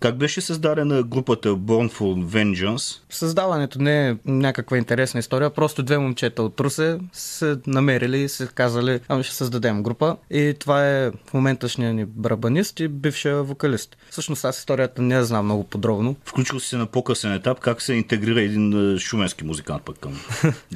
Как беше създадена групата Born for Vengeance? Създаването не е някаква интересна история, просто две момчета от Русе се намерили и се казали, ами ще създадем група. И това е в моменташния ни барабанист и бившия вокалист. Всъщност аз историята не я знам много подробно. Включил си се на по-късен етап, как се интегрира един е, шуменски музикант пък към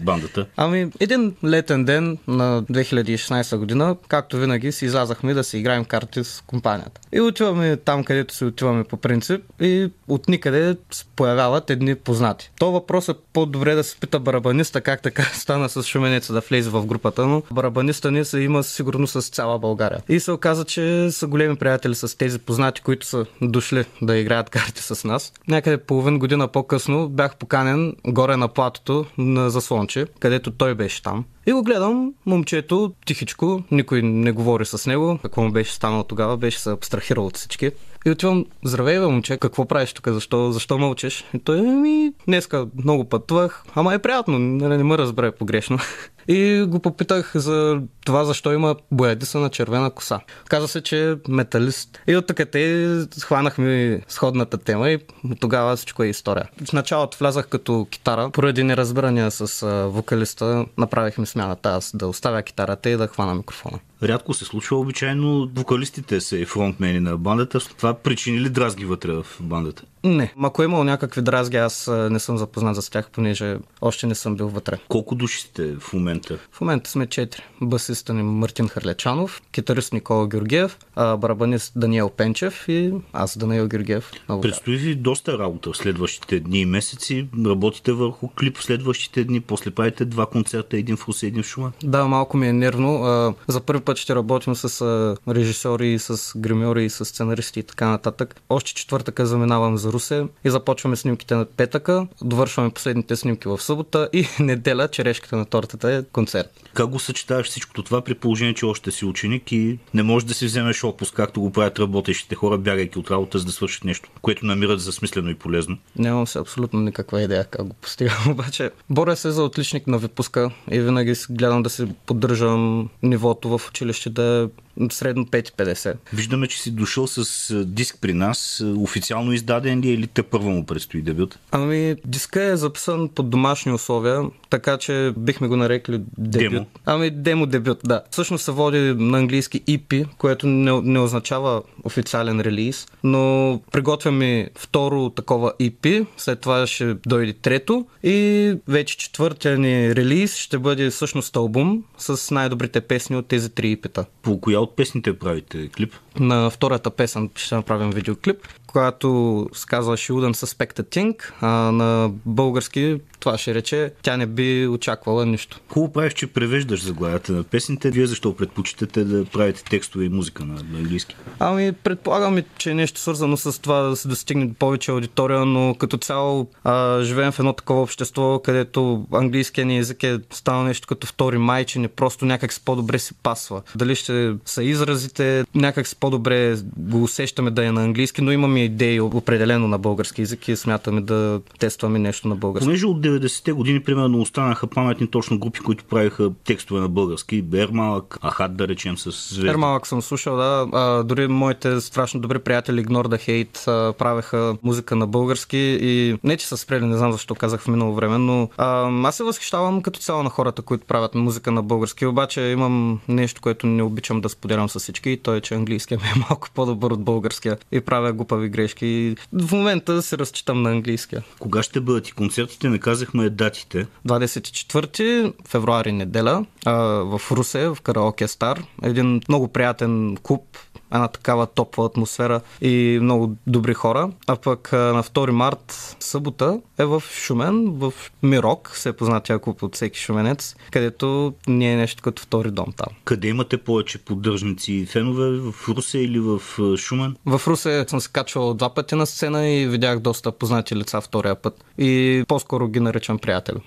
бандата? Ами, един летен ден на 2016 година, както винаги, си излязахме да си играем карти с компанията. И отиваме там, където си отиваме по принцип и от никъде се появяват едни познати. То въпрос е по-добре да се пита барабаниста как така стана с шуменеца да влезе в групата, но барабаниста ни се има сигурно с цяла България. И се оказа, че са големи приятели с тези познати, които са дошли да играят карти с нас. Някъде половин година по-късно бях поканен горе на платото на Заслонче, където той беше там. И го гледам, момчето, тихичко, никой не говори с него. Какво му беше станало тогава, беше се абстрахирал от всички. И отивам, здравей, бе, момче, какво правиш тук, защо, защо мълчиш? И той ми, днеска много пътувах, ама е приятно, не, не ме разбере погрешно. И го попитах за това защо има боядиса на червена коса. Каза се, че е металист. И от така те хванахме сходната тема и тогава всичко е история. В началото влязах като китара. Поради неразбирания с вокалиста направихме смяната аз да оставя китарата и да хвана микрофона. Рядко се случва, обичайно вокалистите са фронтмени на бандата. Това причини ли дразги вътре в бандата? Не. Ако е имал някакви дразги, аз не съм запознат за тях, понеже още не съм бил вътре. Колко души сте в момента? В момента сме четири. Басиста ни Мартин Харлечанов, китарист Никола Георгиев, барабанист Даниел Пенчев и аз Даниел Георгиев. Предстои ви доста работа в следващите дни и месеци. Работите върху клип в следващите дни, после правите два концерта, един в Руси, един в Шума. Да, малко ми е нервно. За първи път ще работим с режисьори, с гримьори, с сценаристи и така нататък. Още четвъртъка заминавам за Русе и започваме снимките на петъка, довършваме последните снимки в събота и неделя черешката на тортата е концерт. Как го съчетаваш всичкото това при положение, че още си ученик и не можеш да си вземеш отпуск, както го правят работещите хора, бягайки от работа, за да свършат нещо, което намират за смислено и полезно? Нямам се абсолютно никаква идея как го постигам, обаче боря се за отличник на випуска и винаги гледам да се поддържам нивото в училище да е средно 5,50. Виждаме, че си дошъл с диск при нас. Официално издаден ли е или те първо му предстои дебют? Ами, диска е записан под домашни условия, така че бихме го нарекли дебют. Демо? Ами, демо дебют, да. Всъщност се води на английски EP, което не, не означава официален релиз, но приготвяме второ такова EP, след това ще дойде трето и вече четвъртия ни релиз ще бъде всъщност албум с най-добрите песни от тези три EP-та. По коя от песните правите клип? На втората песен ще направим видеоклип, която се казва She Wouldn't Suspect a Thing, а на български това ще рече тя не би очаквала нищо. Хубаво правиш, че превеждаш заглавията на песните. Вие защо предпочитате да правите текстове и музика на, на английски? Ами, предполагам, че е нещо свързано с това да се достигне до повече аудитория, но като цяло а, живеем в едно такова общество, където английският ни език е станал нещо като втори майчин и просто някак с по-добре си пасва. Дали ще са изразите, някак с по-добре го усещаме да е на английски, но имаме идеи определено на български язик и смятаме да тестваме нещо на български. Понеже от 90-те години, примерно, останаха паметни точно групи, които правиха текстове на български. Ермалък, Ахат, да речем, с звезди. Ермалък съм слушал, да. А, дори моите страшно добри приятели Ignore the Hate а, правеха музика на български и не, че са спрели, не знам защо казах в минало време, но а, аз се възхищавам като цяло на хората, които правят музика на български, обаче имам нещо, което не обичам да споделям с всички и то е, че английския ми е малко по-добър от българския и правя глупави грешки. И в момента се разчитам на английския. Кога ще бъдат и концертите? Не казахме датите. 24 февруари неделя а, в Русе, в Караоке Стар. Един много приятен клуб, една такава топла атмосфера и много добри хора. А пък на 2 март, събота, е в Шумен, в Мирок, се е познатия клуб от всеки шуменец, където ние е нещо като втори дом там. Къде имате повече поддържници и фенове? В Русе или в Шумен? В Русе съм се качвал два пъти на сцена и видях доста познати лица втория път. И по-скоро ги наричам приятели.